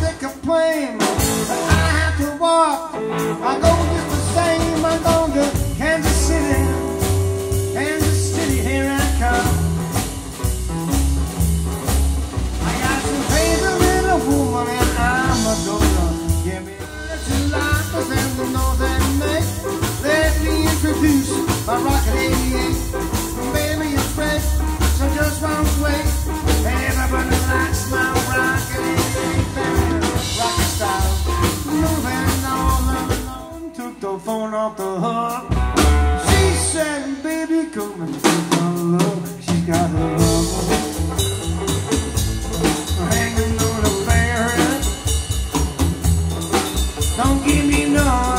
they complain I have to walk. I go just the same. I'm going to Kansas City. Kansas City, here I come. I got a woman and I'm a. Give me make. Let me introduce my Rocket 88. going off the hook. She said, baby, come and take my love. She's got her love Hanging on a finger. Don't give me none.